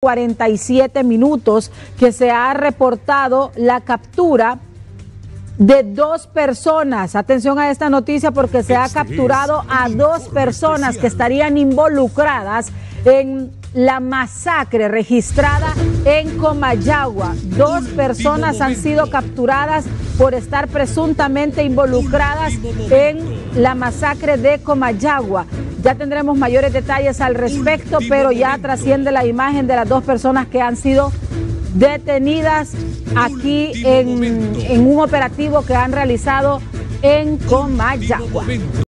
47 minutos que se ha reportado la captura de dos personas. Atención a esta noticia porque se ha capturado a dos personas que estarían involucradas en la masacre registrada en Comayagua. Dos personas han sido capturadas por estar presuntamente involucradas en la masacre de Comayagua. Ya tendremos mayores detalles al respecto, pero ya trasciende la imagen de las dos personas que han sido detenidas aquí en, en un operativo que han realizado en Comayagua.